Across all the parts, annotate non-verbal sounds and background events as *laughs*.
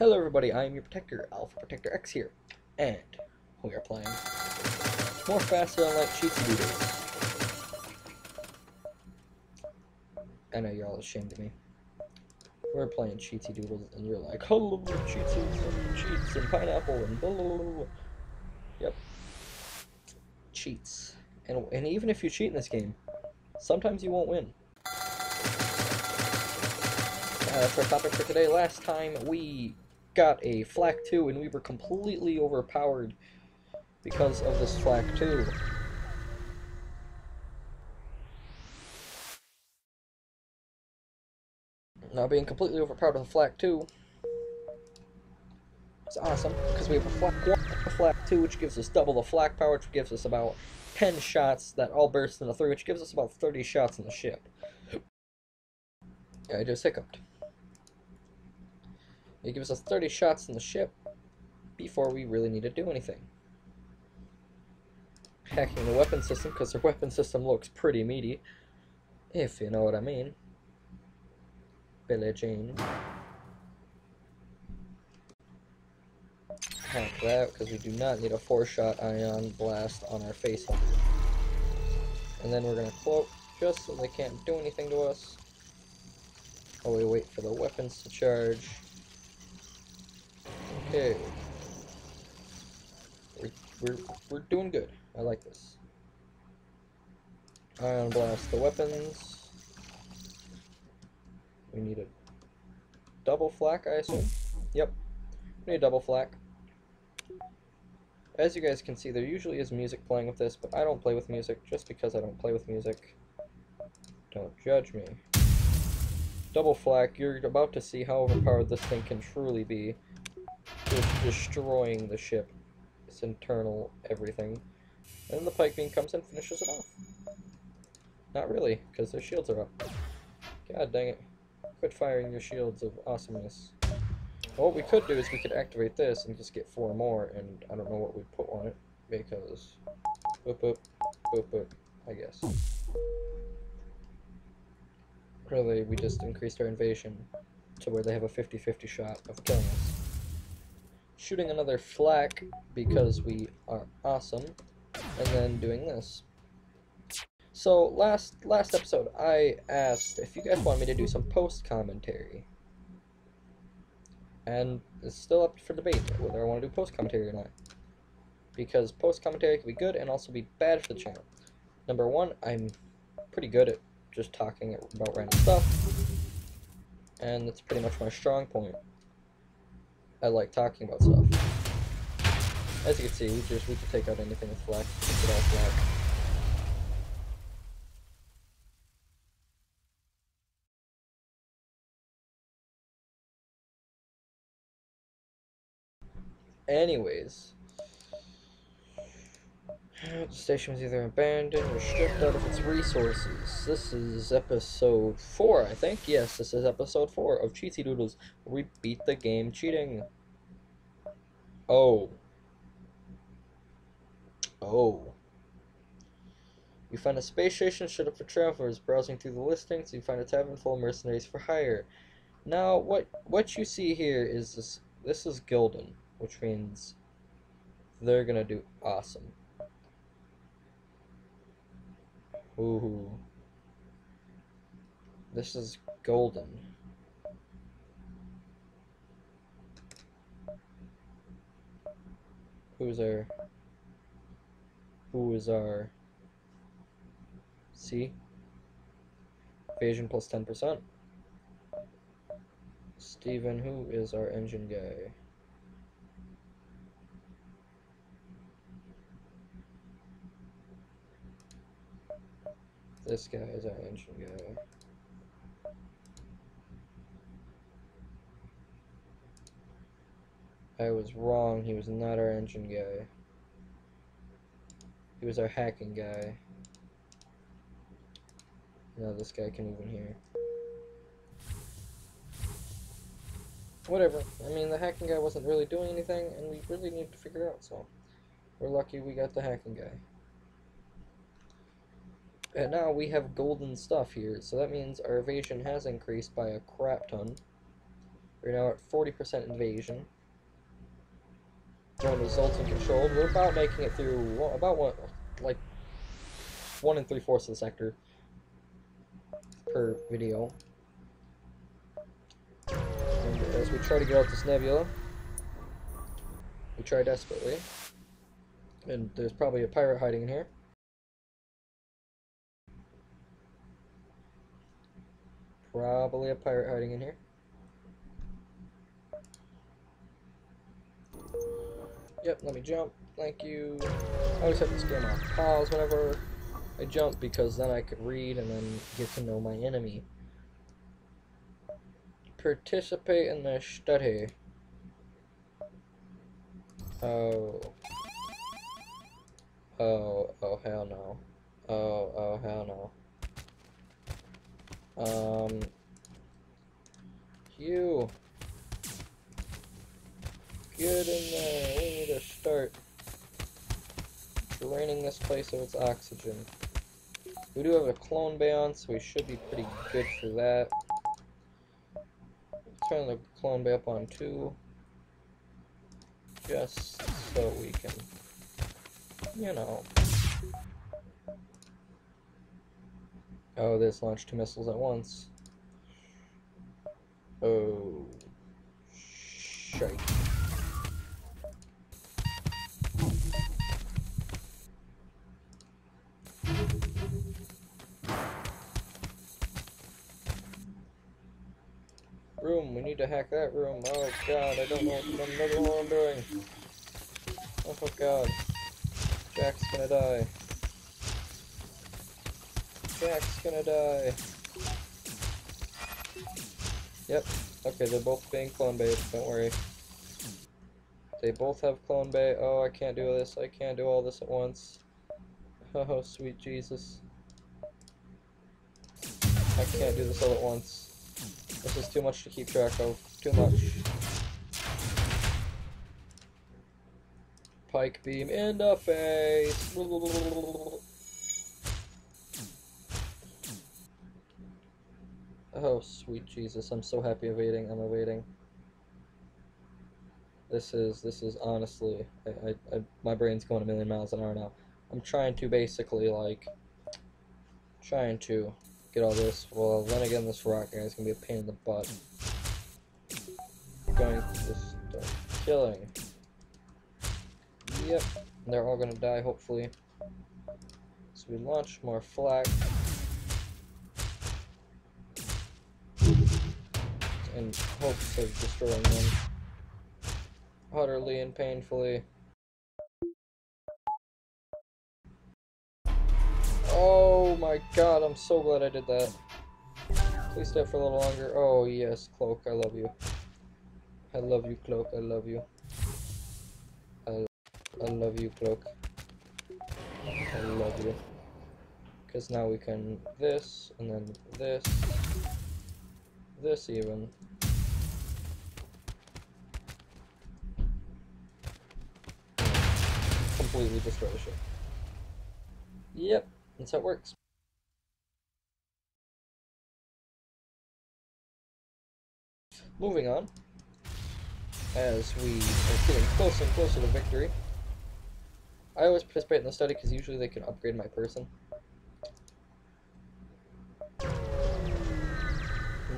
Hello everybody, I am your protector, Alpha Protector X here, and we are playing more Faster Than Light cheatsy doodles. I know you're all ashamed of me. We're playing cheatsy doodles, and you're like, hello, cheats and cheats and pineapple and blah, blah, blah, blah. Yep. Cheats. And, and even if you cheat in this game, sometimes you won't win. Uh, that's our topic for today. Last time we got a flak 2 and we were completely overpowered because of this flak 2. Now being completely overpowered with a flak 2 is awesome because we have a flak 1 a flak 2 which gives us double the flak power which gives us about 10 shots that all burst into 3 which gives us about 30 shots in the ship. I just hiccuped. It gives us 30 shots in the ship before we really need to do anything. Hacking the weapon system, because their *laughs* weapon system looks pretty meaty, if you know what I mean. Billie Jean. Hack that, because we do not need a 4-shot ion blast on our face. And then we're going to cloak, just so they can't do anything to us. While we wait for the weapons to charge. Okay. We're, we're, we're doing good. I like this. Ion blast the weapons. We need a double flak, I assume. Yep. We need a double flak. As you guys can see, there usually is music playing with this, but I don't play with music just because I don't play with music. Don't judge me. Double flak, you're about to see how overpowered this thing can truly be. Destroying the ship. Its internal everything. And the pike beam comes and finishes it off. Not really, because their shields are up. God dang it. Quit firing your shields of awesomeness. Well, what we could do is we could activate this and just get four more, and I don't know what we'd put on it, because... Boop boop, boop boop, I guess. Really, we just increased our evasion to where they have a 50-50 shot of killing us. Shooting another flak because we are awesome, and then doing this. So last last episode, I asked if you guys want me to do some post commentary, and it's still up for debate whether I want to do post commentary or not. Because post commentary can be good and also be bad for the channel. Number one, I'm pretty good at just talking about random stuff, and that's pretty much my strong point. I like talking about stuff. As you can see, we just we can take out anything with it all. Anyways, the station was either abandoned or stripped out of its resources. This is episode 4, I think. Yes, this is episode 4 of Cheatsy Doodles, we beat the game cheating. Oh. Oh. You find a space station shut up for travelers. Browsing through the listings, you find a tavern full of mercenaries for hire. Now, what what you see here is this. This is Gildan, which means they're gonna do awesome. Ooh. This is golden. Who's our... Who is our... C? Evasion plus 10%. Steven, who is our engine guy? This guy is our engine guy. I was wrong, he was not our engine guy. He was our hacking guy. Now this guy can move in here. Whatever. I mean, the hacking guy wasn't really doing anything, and we really need to figure out, so... We're lucky we got the hacking guy. And now we have golden stuff here, so that means our evasion has increased by a crap ton. We're now at 40% evasion. To Zoltan controlled. We're about making it through, about one, like, one and three fourths of the sector per video. And as we try to get out this nebula, we try desperately. And there's probably a pirate hiding in here. Probably a pirate hiding in here. Yep, let me jump. Thank you. I always have to scare my pause whenever I jump because then I could read and then get to know my enemy. Participate in the study. Oh. Oh, oh hell no. Oh, oh hell no. Um, you get in there. We need to start draining this place of its oxygen. We do have a clone bayon, so we should be pretty good for that. Turn the clone bay up on two, just so we can, you know. Oh, this launched two missiles at once. Oh, shite. Room, we need to hack that room. Oh god, I don't know, I don't what I'm doing. Oh god. Jack's gonna die. Jack's gonna die. Yep. Okay, they're both being clone bait, don't worry. They both have clone bay. Oh, I can't do this. I can't do all this at once. *laughs* Oh, sweet Jesus. I can't do this all at once. This is too much to keep track of. Too much. Pike beam in the face. Oh, sweet Jesus. I'm so happy I'm evading. I'm evading. This is, this is honestly, I, I, I, my brain's going a million miles an hour now. I'm trying to basically, like, trying to get all this. Well, then again, this rock guy is going to be a pain in the butt. Going to just start killing. Yep, they're all going to die, hopefully. So we launch more flak. In hopes of destroying them. Utterly and painfully. Oh my god, I'm so glad I did that. Please stay for a little longer. Oh yes, Cloak, I love you. I love you, Cloak, I love you. I, I love you, Cloak. I love you. Because now we can this, and then this, this even. Completely destroy the ship. Yep, that's how it works. Moving on, as we are getting closer and closer to victory. I always participate in the study because usually they can upgrade my person.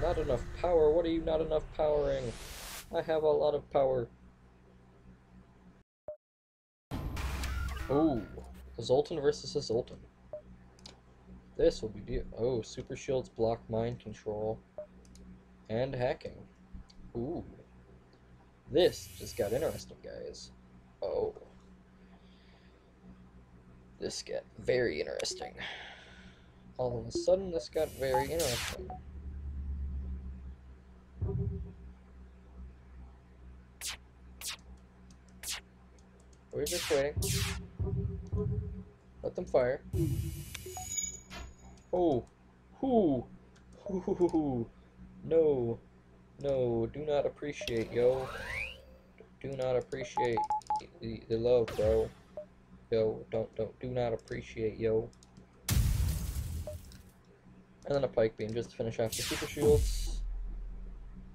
Not enough power. What are you not enough powering? I have a lot of power. Oh, Zoltan versus Zoltan. This will be oh super shields block mind control and hacking. Ooh, this just got interesting, guys. Oh, this got very interesting. All of a sudden, this got very interesting. We're just waiting. Let them fire. Oh, whoo, hoo, no, no, do not appreciate, yo. Do not appreciate the, the love, bro. Yo, don't, don't, do not appreciate, yo. And then a pike beam just to finish off the super shields.